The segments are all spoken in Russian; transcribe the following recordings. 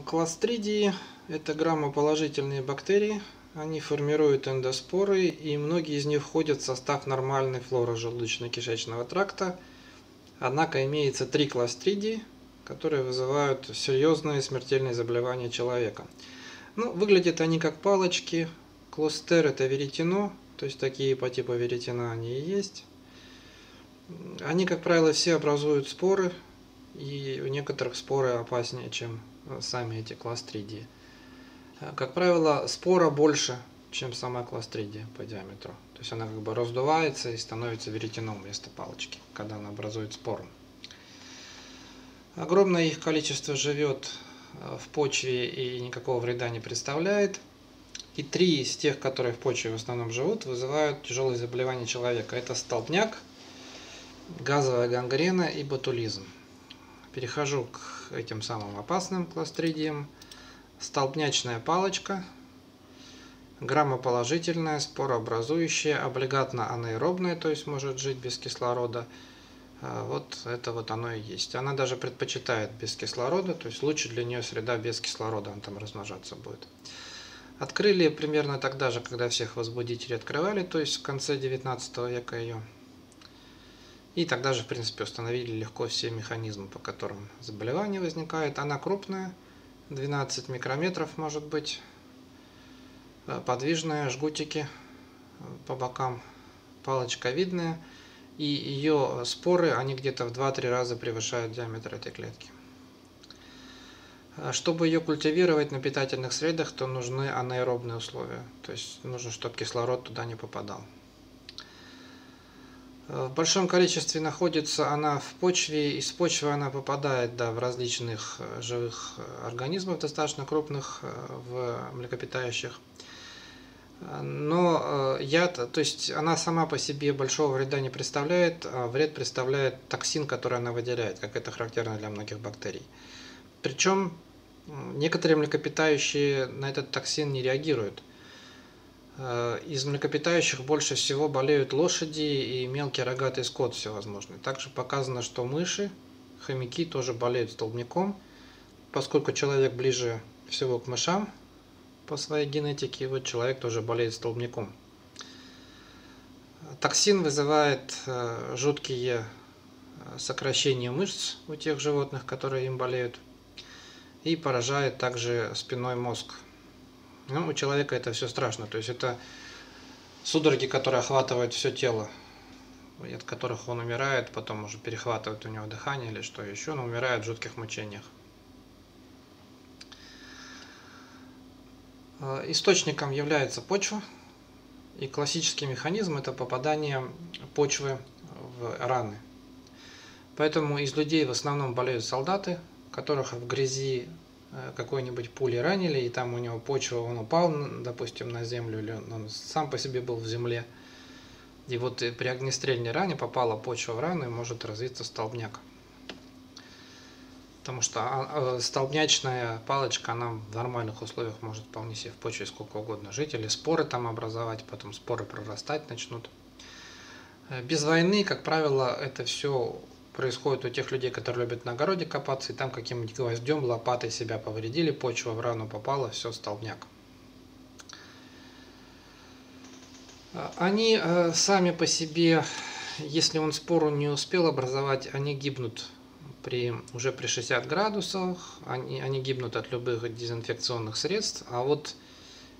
Кластридии – это граммоположительные бактерии. Они формируют эндоспоры, и многие из них входят в состав нормальной флоры желудочно-кишечного тракта. Однако имеется три кластридии, которые вызывают серьезные смертельные заболевания человека. Ну, выглядят они как палочки. Клостер – это веретено, то есть такие по типу веретена они и есть. Они, как правило, все образуют споры, и у некоторых споры опаснее, чем сами эти кластридии. Э, как правило, спора больше, чем сама кластридия по диаметру. То есть она как бы раздувается и становится веретеном вместо палочки, когда она образует спору. Огромное их количество живет э, в почве и никакого вреда не представляет. И три из тех, которые в почве в основном живут, вызывают тяжелые заболевания человека. Это столбняк, газовая гангрена и ботулизм. Перехожу к этим самым опасным кластридиям. Столбнячная палочка, граммоположительная, спорообразующая, облигатно-анаэробная, то есть может жить без кислорода. А, вот это вот оно и есть. Она даже предпочитает без кислорода, то есть лучше для нее среда без кислорода, она там размножаться будет. Открыли примерно тогда же, когда всех возбудителей открывали, то есть в конце 19 века ее. И тогда же, в принципе, установили легко все механизмы, по которым заболевание возникает. Она крупная, 12 микрометров может быть, э, подвижная, жгутики э, по бокам, палочка видная. И ее споры, они где-то в 2-3 раза превышают диаметр этой клетки. Э, чтобы ее культивировать на питательных средах, то нужны анаэробные условия. То есть нужно, чтобы кислород туда не попадал. В большом количестве находится она в почве, из почвы она попадает да, в различных э, живых э, организмов, достаточно крупных, э, в млекопитающих. Но яд, то есть она сама по себе большого вреда не представляет, а вред представляет токсин, который она выделяет, как это характерно для многих бактерий. Причем некоторые млекопитающие на этот токсин не реагируют – Э, из млекопитающих больше всего болеют лошади и мелкий рогатый скот всевозможный. Также показано, что мыши, хомяки тоже болеют столбняком, поскольку человек ближе всего к мышам по своей генетике, вот человек тоже болеет столбняком. Токсин вызывает э, жуткие э, сокращения мышц у тех животных, которые им болеют, и поражает также спиной мозг. Ну, у человека это все страшно. То есть это судороги, которые охватывают все тело, от которых он умирает, потом уже перехватывает у него дыхание или что еще, но умирает в жутких мучениях. Э, источником является почва, и классический механизм это попадание почвы в раны. Поэтому из людей в основном болеют солдаты, которых в грязи какой-нибудь пули ранили, и там у него почва, он упал, допустим, на землю, или он сам по себе был в земле. И вот при огнестрельной ране попала почва в рану, и может развиться столбняк. Потому что а, а, столбнячная палочка, она в нормальных условиях может вполне себе в почве сколько угодно жить, или споры там образовать, потом споры прорастать начнут. Э, без войны, как правило, это все происходит у тех людей, которые любят на огороде копаться, и там каким-нибудь гвоздем, лопатой себя повредили, почва в рану попала, все, столбняк. Они э, сами по себе, если он спору не успел образовать, они гибнут при, уже при 60 градусах, они, они гибнут от любых дезинфекционных средств, а вот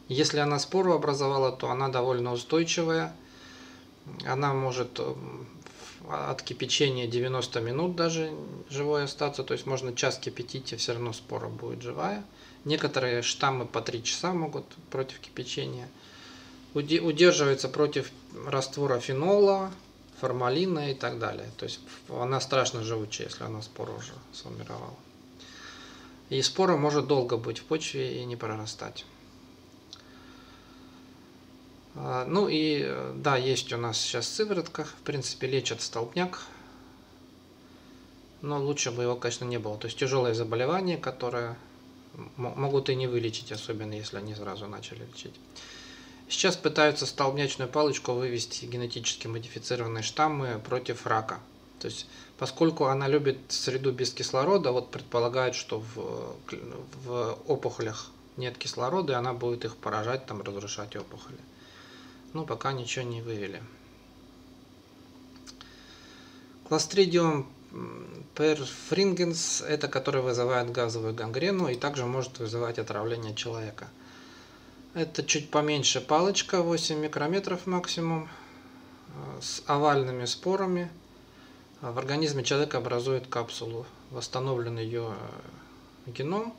если она спору образовала, то она довольно устойчивая, она может от кипячения 90 минут даже живой остаться, то есть можно час кипятить, и все равно спора будет живая. Некоторые штаммы по 3 часа могут против кипячения. Удерживается против раствора фенола, формалина и так далее. То есть она страшно живучая, если она спору уже сформировала. И спора может долго быть в почве и не прорастать. А, ну и да, есть у нас сейчас сыворотка, в принципе лечат столбняк, но лучше бы его, конечно, не было. То есть тяжелые заболевания, которые могут и не вылечить, особенно если они сразу начали лечить. Сейчас пытаются столбнячную палочку вывести генетически модифицированные штаммы против рака. То есть Поскольку она любит среду без кислорода, вот предполагают, что в, в опухолях нет кислорода, и она будет их поражать, там, разрушать опухоли. Ну, пока ничего не вывели. Clostridium perfringens – это который вызывает газовую гангрену и также может вызывать отравление человека. Это чуть поменьше палочка, 8 микрометров максимум, э, с овальными спорами. В организме человека образует капсулу, восстановлен ее э, геном.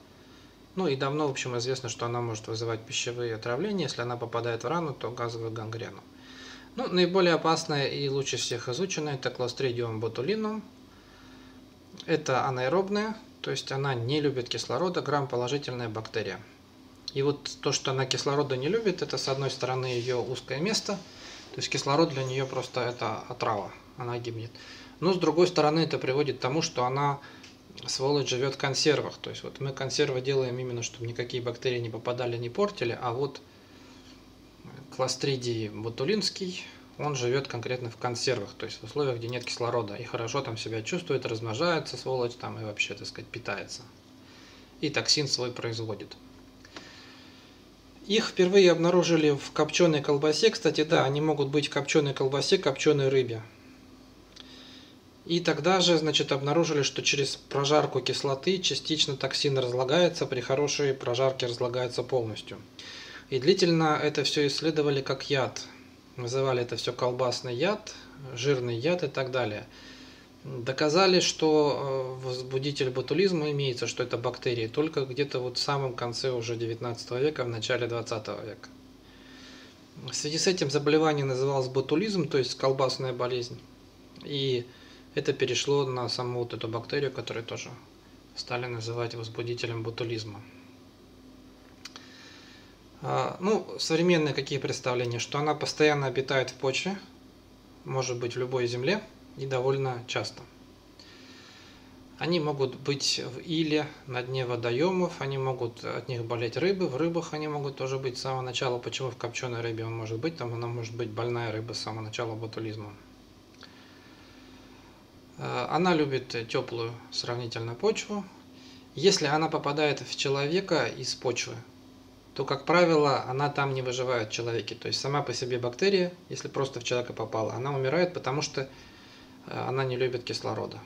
Ну и давно, в общем, известно, что она может вызывать пищевые отравления. Если она попадает в рану, то газовую гангрену. Ну, наиболее опасная и лучше всех изученная это Clostridium botulinum. Это анаэробная, то есть она не любит кислорода, грамм-положительная бактерия. И вот то, что она кислорода не любит, это с одной стороны ее узкое место, то есть кислород для нее просто это отрава, она гибнет. Но с другой стороны это приводит к тому, что она, сволочь, живет в консервах. То есть вот мы консервы делаем именно, чтобы никакие бактерии не попадали, не портили, а вот кластридий ботулинский, он живет конкретно в консервах, то есть в условиях, где нет кислорода, и хорошо там себя чувствует, размножается, сволочь, там и вообще, так сказать, питается. И токсин свой производит. Их впервые обнаружили в копченой колбасе. Кстати, да, они могут быть в копченой колбасе, копченой рыбе. И тогда же, значит, обнаружили, что через прожарку кислоты частично токсин разлагается, при хорошей прожарке разлагается полностью. И длительно это все исследовали как яд. Называли это все колбасный яд, жирный яд и так далее. Доказали, что э, возбудитель ботулизма имеется, что это бактерии, только где-то вот в самом конце уже 19 века, в начале 20 века. В связи с этим заболевание называлось ботулизм, то есть колбасная болезнь. И это перешло на саму вот эту бактерию, которую тоже стали называть возбудителем ботулизма. А, ну, современные какие представления, что она постоянно обитает в почве, может быть в любой земле – и довольно часто. Они могут быть в иле, на дне водоемов, они могут от них болеть рыбы, в рыбах они могут тоже быть с самого начала. Почему в копченой рыбе он может быть? Там она может быть больная рыба с самого начала ботулизма. Э, она любит теплую сравнительно почву. Если она попадает в человека из почвы, то, как правило, она там не выживает в человеке. То есть сама по себе бактерия, если просто в человека попала, она умирает, потому что Э, она не любит кислорода.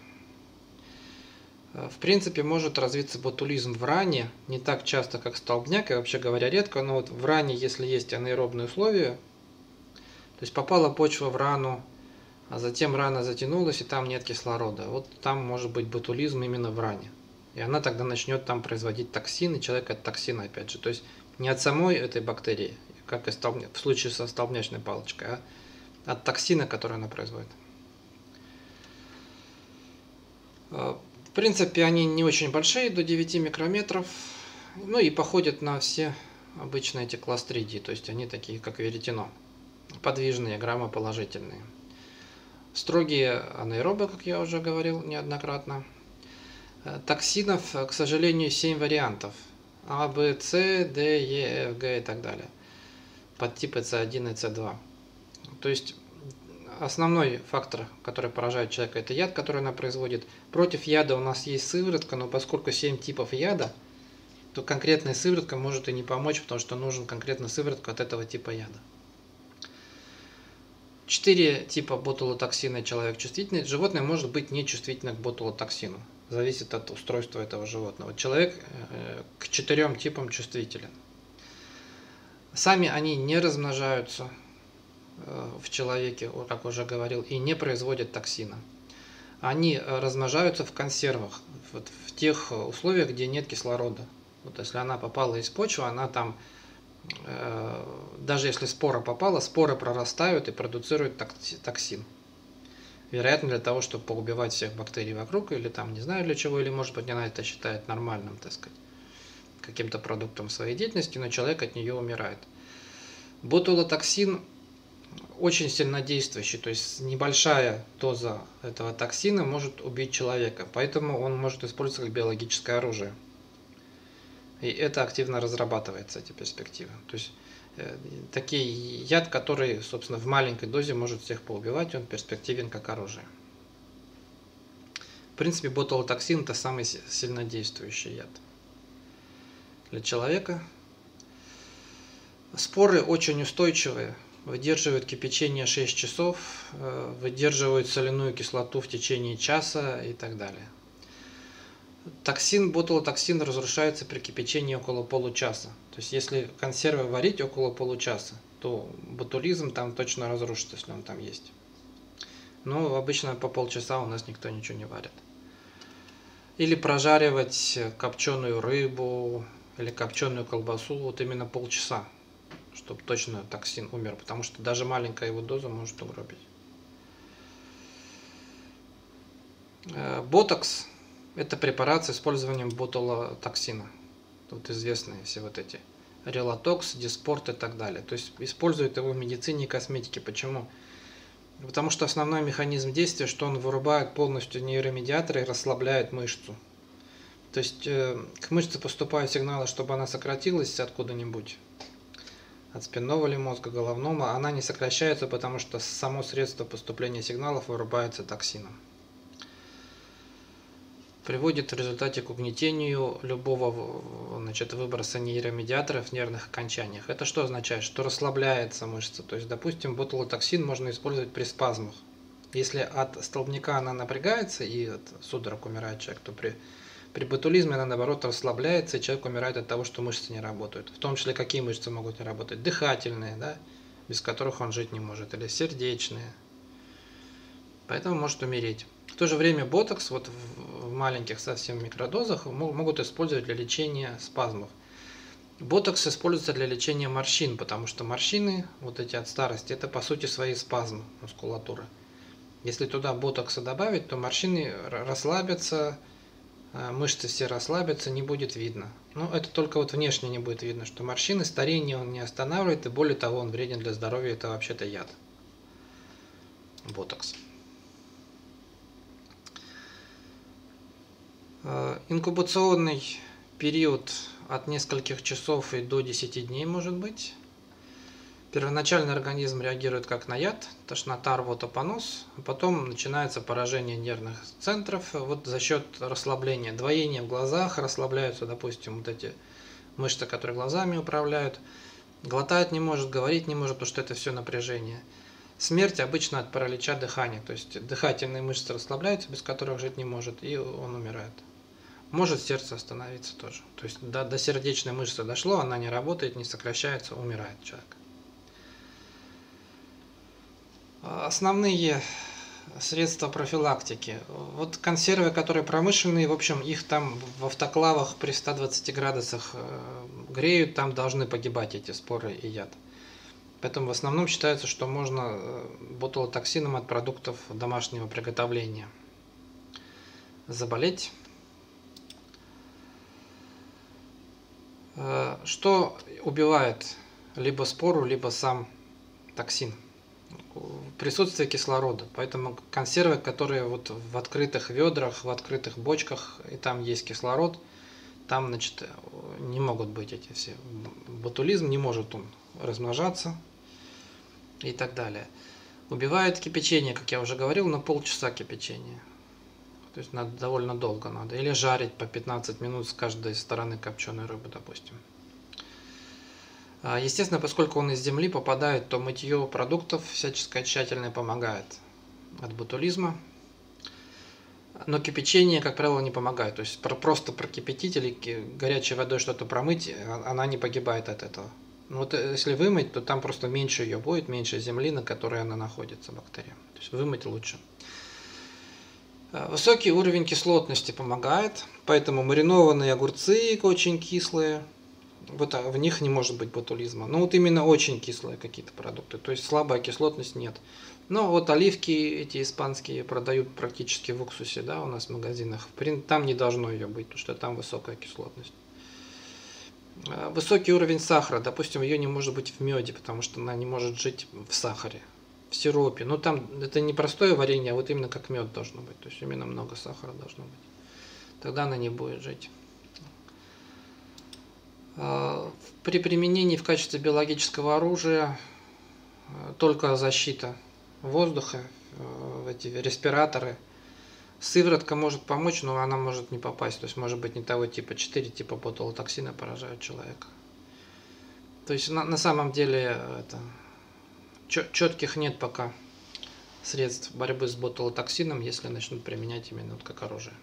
Э, в принципе, может развиться ботулизм в ране, не так часто, как столбняк, и вообще говоря, редко, но вот в ране, если есть анаэробные условия, то есть попала почва в рану, а затем рана затянулась, и там нет кислорода. Вот там может быть ботулизм именно в ране. И она тогда начнет там производить токсин, и человек от токсина опять же. То есть не от самой этой бактерии, как и в случае со столбнячной палочкой, а от токсина, который она производит. В принципе, они не очень большие, до 9 микрометров. Ну и походят на все обычные эти кластридии, то есть они такие, как веретено. Подвижные, граммоположительные. Строгие анаэробы, как я уже говорил неоднократно. Э, токсинов, к сожалению, 7 вариантов. А, Б, С, Д, Е, Ф, Г и так далее. Подтипы С1 и С2. То есть основной фактор, который поражает человека, это яд, который она производит. Против яда у нас есть сыворотка, но поскольку 7 типов яда, то конкретная сыворотка может и не помочь, потому что нужен конкретно сыворотка от этого типа яда. Четыре типа ботулотоксина человек чувствительный. Животное может быть нечувствительно к ботулотоксину. Зависит от устройства этого животного. Человек э, к четырем типам чувствителен. Сами они не размножаются, Э, в человеке, как уже говорил, и не производят токсина. Они э, размножаются в консервах, вот в тех условиях, где нет кислорода. Вот если она попала из почвы, она там, даже если спора попала, споры прорастают и продуцируют токсин. Вероятно, для того, чтобы поубивать всех бактерий вокруг, или там не знаю для чего, или может быть она это считает нормальным, так сказать, каким-то продуктом своей деятельности, но человек от нее умирает. Ботулотоксин очень сильнодействующий, то есть небольшая доза этого токсина может убить человека, поэтому он может использоваться как биологическое оружие. И это активно разрабатывается, эти перспективы. То есть э, такие яд, который, собственно, в маленькой дозе может всех поубивать, он перспективен как оружие. принципе, ботулотоксин – это самый сильнодействующий яд для человека. Споры очень устойчивые, выдерживают кипячение 6 часов, э, выдерживают соляную кислоту в течение часа и так далее. Токсин, ботулотоксин разрушается при кипячении около получаса. То есть, если консервы варить около получаса, то ботулизм там точно разрушится, если он там есть. Но обычно по полчаса у нас никто ничего не варит. Или прожаривать копченую рыбу или копченую колбасу вот именно полчаса, чтобы точно токсин умер, потому что даже маленькая его доза может угробить. Э, ботокс – это препарат с использованием ботулотоксина. Тут известные все вот эти релатокс, диспорт и так далее. То есть используют его в медицине и косметике. Почему? Потому что основной механизм действия, что он вырубает полностью нейромедиаторы и расслабляет мышцу. То есть э, к мышце поступают сигналы, чтобы она сократилась откуда-нибудь, от спинного ли мозга, головного, она не сокращается, потому что само средство поступления сигналов вырубается токсином приводит в результате к угнетению любого значит, выброса нейромедиаторов в нервных окончаниях. Это что означает? Что расслабляется мышца. То есть, допустим, ботулотоксин можно использовать при спазмах. Если от столбняка она напрягается и от судорог умирает человек, то при, при ботулизме она наоборот расслабляется, и человек умирает от того, что мышцы не работают. В том числе, какие мышцы могут не работать? Дыхательные, да, без которых он жить не может, или сердечные. Поэтому может умереть. В то же время ботокс вот в маленьких совсем микродозах могут использовать для лечения спазмов. Ботокс используется для лечения морщин, потому что морщины, вот эти от старости, это по сути свои спазмы мускулатуры. Если туда ботокса добавить, то морщины расслабятся, а, мышцы все расслабятся, не будет видно. Но это только вот внешне не будет видно, что морщины, старение он не останавливает, и более того, он вреден для здоровья, это вообще-то яд. Ботокс. Инкубационный период от нескольких часов и до 10 дней может быть. Первоначально организм реагирует как на яд, тошнота, рвота, понос, а потом начинается поражение нервных центров. Вот за счет расслабления, двоения в глазах расслабляются, допустим, вот эти мышцы, которые глазами управляют. Глотать не может, говорить не может, потому что это все напряжение. Смерть обычно от паралича дыхания, то есть дыхательные мышцы расслабляются, без которых жить не может, и он умирает. Может сердце остановиться тоже. То есть до, до сердечной мышцы дошло, она не работает, не сокращается, умирает человек. Основные средства профилактики. Вот консервы, которые промышленные, в общем, их там в автоклавах при 120 градусах э, греют, там должны погибать эти споры и яд. Поэтому в основном считается, что можно э, ботулотоксином от продуктов домашнего приготовления заболеть. Что убивает либо спору, либо сам токсин? Присутствие кислорода. Поэтому консервы, которые вот в открытых ведрах, в открытых бочках, и там есть кислород, там, значит, не могут быть эти все. Ботулизм не может он размножаться и так далее. Убивает кипячение, как я уже говорил, на полчаса кипячения. То есть надо довольно долго надо. Или жарить по 15 минут с каждой стороны копченой рыбы, допустим. А, естественно, поскольку он из земли попадает, то мытье продуктов всяческое тщательное помогает от ботулизма. Но кипячение, как правило, не помогает. То есть просто прокипятить или горячей водой что-то промыть, а, она не погибает от этого. Но вот э, если вымыть, то там просто меньше ее будет, меньше земли, на которой она находится, бактерия. То есть вымыть лучше. Э, высокий уровень кислотности помогает, поэтому маринованные огурцы очень кислые, вот а, в них не может быть ботулизма. Но вот именно очень кислые какие-то продукты, то есть слабая кислотность нет. Но вот оливки эти испанские продают практически в уксусе, да, у нас в магазинах. Там не должно ее быть, потому что там высокая кислотность. Э, высокий уровень сахара, допустим, ее не может быть в меде, потому что она не может жить в сахаре в сиропе. Но там это не простое варенье, а вот именно как мед должно быть. То есть именно много сахара должно быть. Тогда она не будет жить. А, при применении в качестве биологического оружия э, только защита воздуха, э, эти респираторы, Сыворотка может помочь, но она может не попасть. То есть может быть не того типа. Четыре типа ботулотоксина поражают человека. То есть на, на самом деле это, четких нет пока средств борьбы с ботулотоксином, если начнут применять именно вот как оружие.